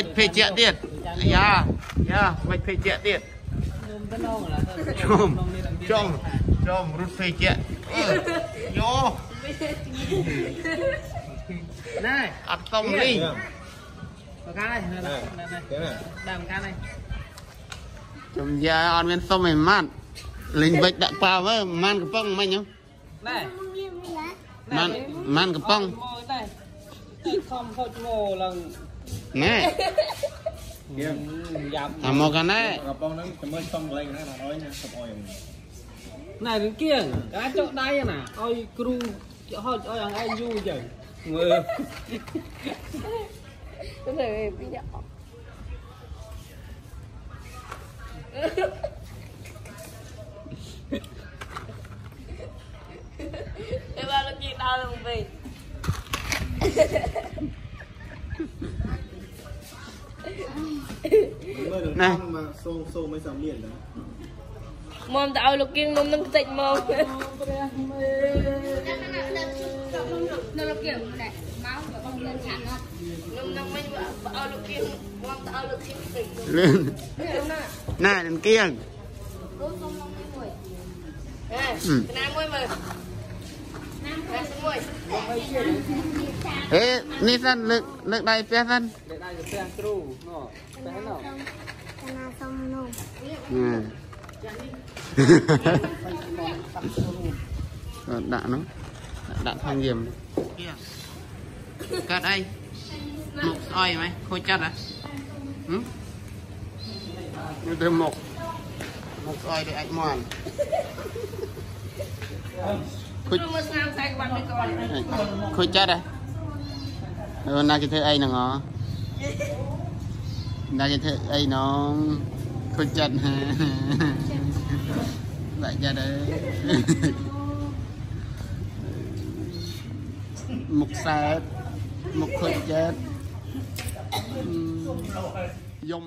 មិនភេជ្ជៈទៀតយ៉ាយ៉ាមិនភេជ្ជៈទៀតខ្ញុំទៅនងឡាជុំចុំចុំរត់ភេជ្ជៈអឺយោណែអត់សុំលីងបកានេះណែដើមកានេះចំយ៉ាអត់មានសុំឯម៉ាត់លេងវិចដាក់ប៉ាមើលម៉ានកំប៉ុងមិញហ៎ណែម៉ានម៉ានកំប៉ុងមកតែតែខំហូចមកឡើង ណែយ៉ាប់អាមកកាណែកំប៉ុងហ្នឹងចាំមើលសុំកន្លែងណាណាអើយណាសុំអើយណែរឿងគៀងការចុកដៃណាឲ្យគ្រូហូចឲ្យអងឯងយូរចឹងមើល Rồi bây giờ Để ba nó chuyện đau luôn vì មើល នឹងមកសូមសូមមិនសំលៀនណា Mom tạo lực kiên mom nâng tịnh mom នៅលោកគៀងនេះមកបងលឿនឆាន់ណា Nâng nâng mấy vợ tạo lực kiên Mom tạo lực kiên tịnh លឿនណែនឹងគៀងរួចសុំឡងមួយ Nè, Ừ. cái này môi mời Nè, xin môi ហេនេះសិនលើកលើកដៃផ្ទះសិន để đây là xe cru nó bé nó តាណាសុំនោះអឺដាក់នោះដាក់ថងយាមកាត់អីមុខស្អុយហ្មងខូចចិត្តហ៎ហឹមនេះទៅមុខមុខស្អុយដូចអាចមន់ ខូច Nó mới sao sai cái bàn này coi ខូចចិត្តហ៎នៅណាគេធ្វើអីហ្នឹងហ៎ណាគេធ្វើអីណងខូចចិត្តហ៎បាក់ចិត្តអើយមុខសើតមុខខូចចិត្តយំ